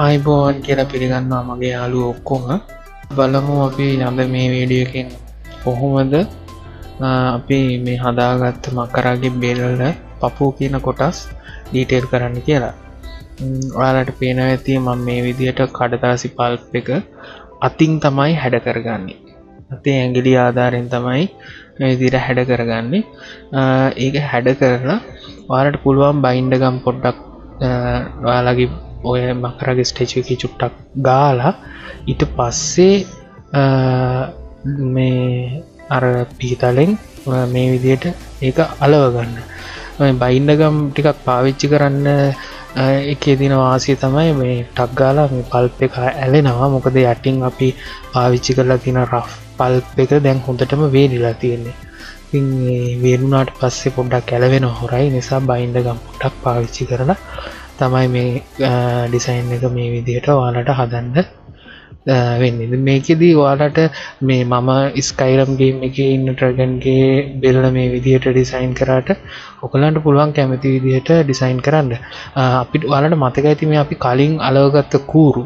ආයිබෝවන් කියලා පිළිගන්නවා මගේ යාලු ඔක්කොම. බලමු අපි යඳ මේ වීඩියකින් කොහොමද? අපි මේ හදාගත්ත මක්කරගේ බෙල්ල පපූ කියන කොටස් ඩීටේල් කරන්න කියලා. ඔයාලට පේන ඇති මං මේ විදියට කඩදාසි පල්ප් එක අතින් තමයි හැඩ කරගන්නේ. අතේ ඇගිලි ආධාරෙන් තමයි විදිර හැඩ කරගන්නේ. ඒක හැඩ කරලා වාලට පුළුවන් බයින්ඩගම් පොඩ්ඩක් ඔයාලගේ ඔය මකරගේ ස්ටේචකි චුට්ටක් ගාලා ඊට පස්සේ මේ අර පිහිතලෙන් මේ විදියට ඒක අලවගන්න බයින්ඩගම් ටිකක් පාවිච්චි කරන්න එකේ දින වාසය තමයි මේ ටක්ගාලා මේ පල්ප එක ඇලෙනවා. මොකද යටින් අපි පාවිච්චි කරලා තින රෆ් පල්ප එක දැන් හොඳටම වේඩිලා තියෙන්නේ. වේරුණාට පස්සේ පොඩ්ඩක් කැලවෙන හොරයි. නිසා බයින්ඩගම් පොටක් පාවිච්චි කරලා තමයි මේ ඩිසයින් එක මේ විදියට වාලට හදන්න වෙන්න. මේකෙදී වාලට මේ මම ස්කයිරම්ගේ එක ඉන්න ට්‍රගන්ගේ බෙල්ල මේ විදිහට ඩිසයින් කරට ඔකලන්ට පුළුවන් කැමති විදිහට ඩිසයින් කරන්න. අපිට වලට මතක ඇති මේ අපි කලින් අලවගත්ත කූරු.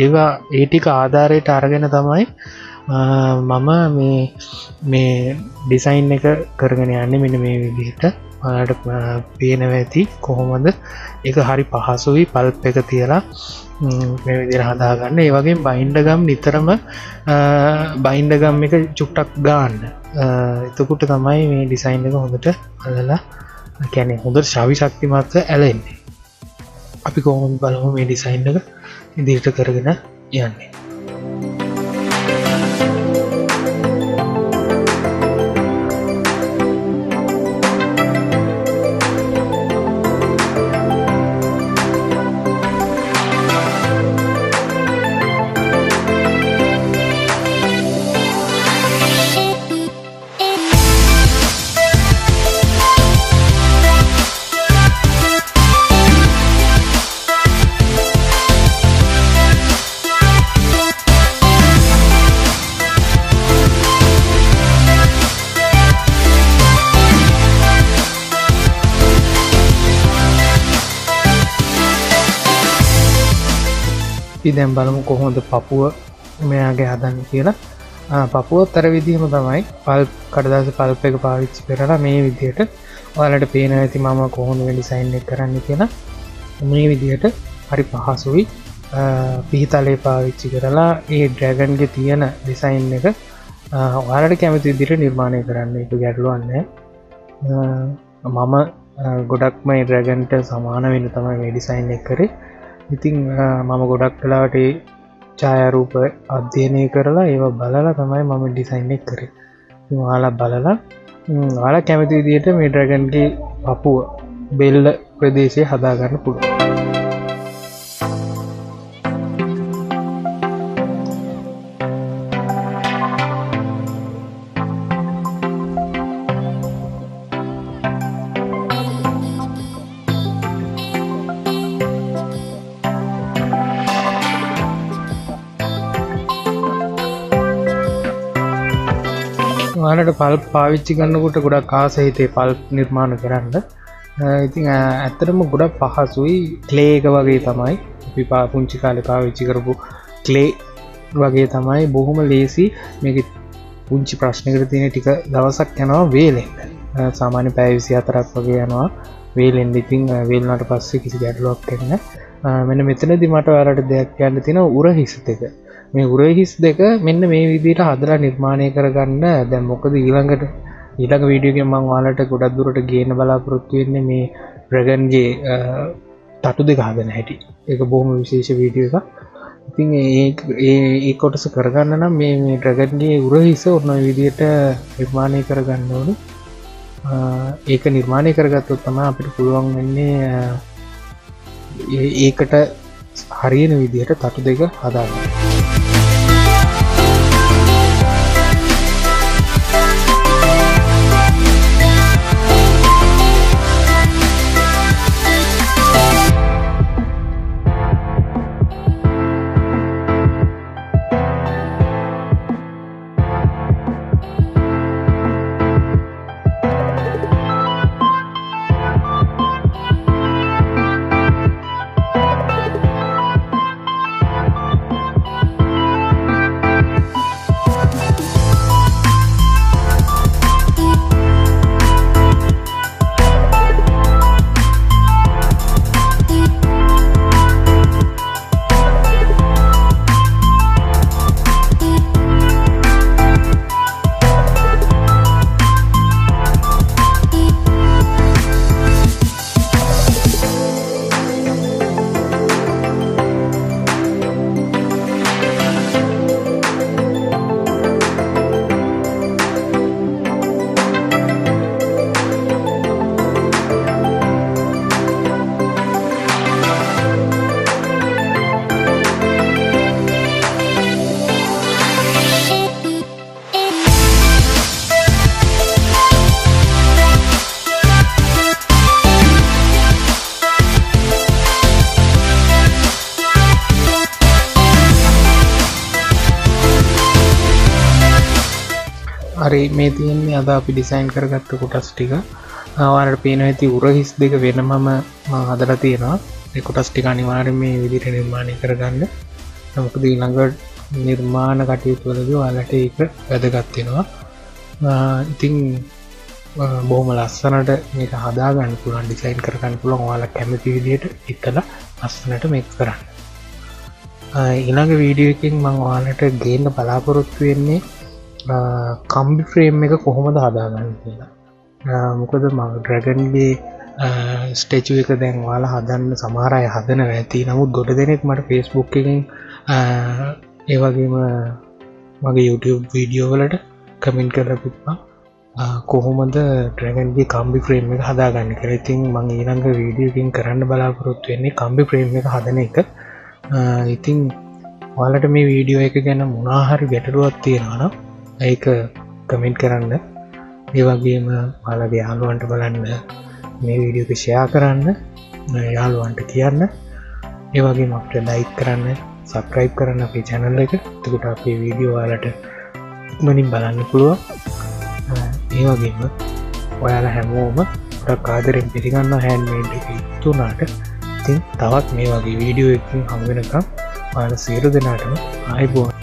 ඒවා ඒටික ආධාරයට අරගෙන තමයි මම මේ මේ ඩිසයින් එක කරගෙන යන්න මෙන මේ විදිහට ඔයාට පේනව ඇති කොහොමද? එක හරි පහසුවී පල්ප එක තියලා. මේ විදිර හදාගන්න. ඒ වගේ බයින්ඩගම් නිතරම බයින්ඩගම් එක චුට්ටක් ගාන්න. එතකුට තමයි මේ ඩිසයින් එක හොඳට අදලා කැනෙ හොඳ ශවි ශක්තිමත්ව ඇලෙන්නේ. අපි කොහොම බලහු මේ ඩිසයින් එක ඉදිරිට කරගෙන යන්නේ. දැම් බලමු කොහොඳ පපුුව මෙයාගේ හදන්න කියලා. පපුුවත් තර විදිහම තමයි පල් කඩදස පල්ප එක පාවිච්චි කරලා මේ විදියට ඔයාලට පේන ඇති මම කොහොඳ ඩිසයින් එක කරන්න කියලා. මේ විදියට හරි පහසුයි. පිහිතලේ පාවිච්චි කරලා ඒ ඩ්‍රැගන්ගේ තියෙන ඩිසයින් එක ඔයාලට කැමති දිර නිර්මාණය කරන්න. එක ගැටලුවන්න මම ගොඩක්ම ඩ්‍රැගන්ට සමාන වෙන තමයි මේ ඩිසයින් එක කරේ. ඉතිං මම ගොඩක් කලාට ඡායරූප අධ්‍යයනය කරලා ඒවා බලලා තමයි මම ඩිසයින්ෙක් කර. වාලා බලලා වාලා කැමති විදියට මේ ඩ්‍රගන්ගේ පපුුව බෙල්ල ප්‍රදේශය හදාගන්න පුළුව වාලට පල් පාවිච්චි කන්නකොට ගොඩක් කාසහිතේ පල් නිර්මාණ කරන්න. ඉතිං ඇත්තරම ගොඩක් පහසුයි කලේක වගේ තමයි. අපි පාපුංචි කාලෙ පාවිච්චි කරපු කලේ වගේ තමයි. බොහොම ලේසි මේක පුංචි ප්‍රශ්නකර තියෙන ටික දවසක් යනවා වේලෙන් සාමාන්‍ය පැවිසි අතරක් වගේ යනවා වේලෙන් ඉතිං වේල්නට පස්සේ කිසි ගැටලුවක් කරන්න මෙන මෙතනදි මට වැරට දෙයක් යන්න තින උර හිස එක. මේ උරහිස් දෙක මෙන්න මේ විදිට හදලා නිර්මාණය කරගන්න. දැන් මොකද ඊළඟට ඊළඟ වීඩියෝගෙන් මං වාලට ගොඩක් දුරට ගේන බලාපොරොත්තු වෙන්නේ මේ ප්‍රගන්ගේ තටු දෙක හදන හැටි. එක බොහොම විශේෂ වීඩියෝ එක ඉතින් ඒ කොටස කරගන්න නම් මේ මේ ඩ්‍රගන්ගේ උරහිස ඔන්න විදියට නිර්මාණය කරගන්න ඕනු. ඒක නිර්මාණය කරගත්තොත් තම අපිට පුළුවන් වෙන්නේ ඒකට හරියන විදිහට තටු දෙක හදාගන්න. හරි මේ තියෙන්නේ අද අපි ඩිසයින් කරගත්ත කොටස් ටික. ආවාට පේන ඇති උරහිස් දෙක වෙනමම හදල තියෙනවා. කොටස් ටික අනිවාර මේ විදිට නිර්මාණය කරගන්න. නමුකද ඊළඟට නිර්මාණ කටයුතුවලද වලට ඒක වැදගත්වෙනවා ඉතිං බෝම ලස්සනට මේක හදාගන්න පුළන් ඩිසයින් කරගන්න පුළන් වාල කැමති විදියට එක්කල අස්සනට මෙක් කරන්න. ඉනග වීඩියකින් මං වාලට ගේන්න බලාපොරොත්තු වෙන්නේ කම්බි ෆ්‍රේම් එක කොහොමද හදාගන්න කියලා. මොකද මං ඩ්‍රගන්ගේ ස්ටේචු එක දැන් වාලා හදන්න සමාරය හදන ඇති. නමුත් ගොඩ දෙනෙක් මට ෆෙස්බුක් එකින් ඒවගේම මගේ YouTube වීඩියෝවලට කමින් කරපුපා කොහොමද ට්‍රගන්ගේ කම්බි ෆ්‍රේම් එක හදාගන්න කර ඉතින් මං ඊළඟ වීඩියකින් කරන්න බලාපොරොත්තු වෙන්නේ කම්බි ෆ්‍රේම් එක හදන එක. ඉතිං ඔයාලට මේ වීඩියෝ එක ගැන මොනාහරි ගැටලුවත් තියෙනවාන ඒක කමෙන්ට් කරන්න. ඒවගේම මාලගේ යාලුවන්ට බලන්න මේ වීඩියෝක ෂයා කරන්න යාලුවන්ට කියන්න. ඒවගේ මක්ට ලයික් කරන්න සක්‍රයිප් කරන්න අපේ චැනල්ල එක. තකුට අපේ වීඩියෝ වාලට ඉක්මනින් බලන්න පුළුව ඒවගේම ඔයාල හැමෝම කාදරෙන් පිරිගන්න හැන්මේඩ් එක තුනාට ඉතින් තවත් මේ වගේ වීඩියෝ එකින් හම්වෙනකම් පාල සේරු දෙනාටම ආයිබෝන්